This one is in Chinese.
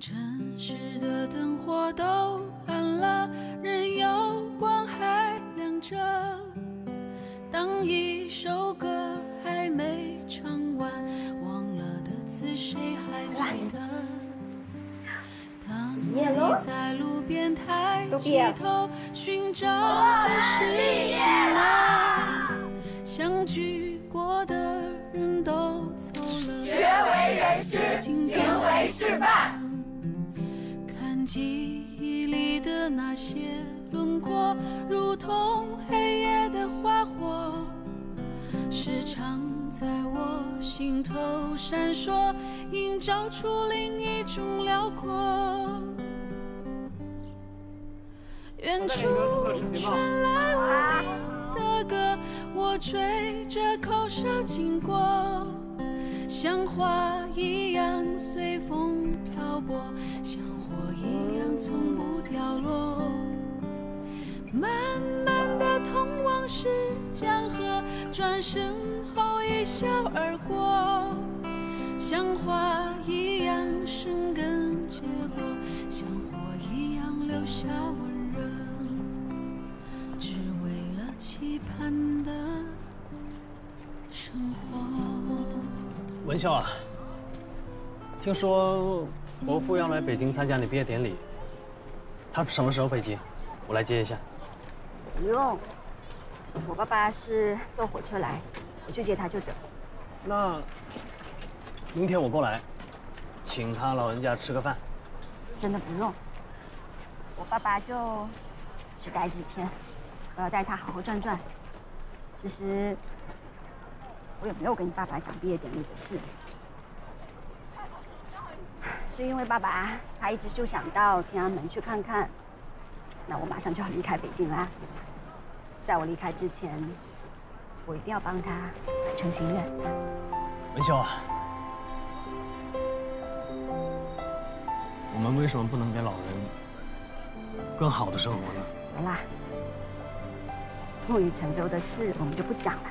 城市的灯火都暗了，任由光还亮着。当一首歌还没唱完，忘了的词谁还记得？当你在路边抬起头寻找的是什么？相聚过的人都走了，学为人师，行为示范。记忆里的那些轮廓，如同黑夜的花火，时常在我心头闪烁，映照出另一种辽阔。远处传来无名的歌，我吹着口哨经过，像花一样随风慢慢的通往是江河，转身后一笑而过，像花一样生根结果，像火一样留下温热，只为了期盼的生活。文秀啊，听说伯父要来北京参加你毕业典礼，他什么时候飞机？我来接一下。不用，我爸爸是坐火车来，我去接他就得。那明天我过来，请他老人家吃个饭。真的不用，我爸爸就只待几天，我要带他好好转转。其实我也没有跟你爸爸讲毕业典礼的事，是因为爸爸他一直就想到天安门去看看，那我马上就要离开北京啦。在我离开之前，我一定要帮他完成心愿。文秀啊，我们为什么不能给老人更好的生活呢？好啦，木已成舟的事我们就不讲了。